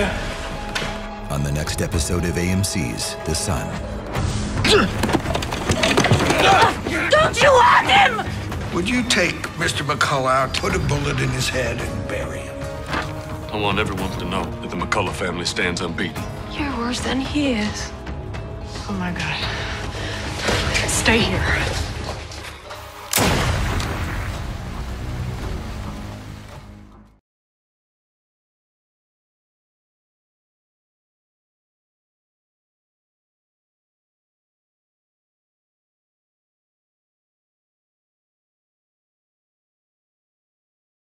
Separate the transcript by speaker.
Speaker 1: on the next episode of AMC's The Son.
Speaker 2: Don't you want him?
Speaker 3: Would you take Mr. McCullough out, put a bullet in his head, and bury him?
Speaker 4: I want everyone to know that the McCullough family stands unbeaten.
Speaker 2: You're worse than he is. Oh my god. Stay here.